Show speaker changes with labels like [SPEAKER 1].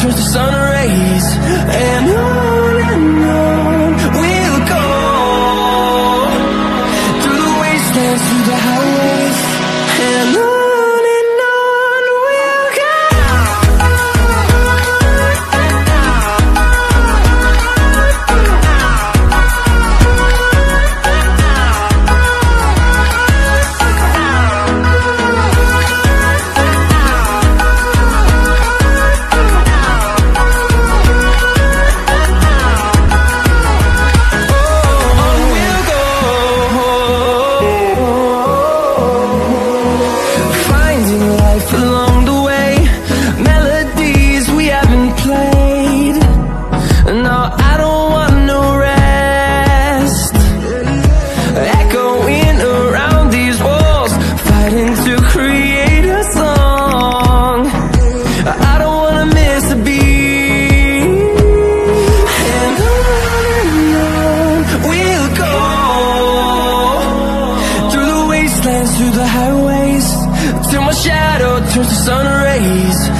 [SPEAKER 1] turns the sun around. the sun rays.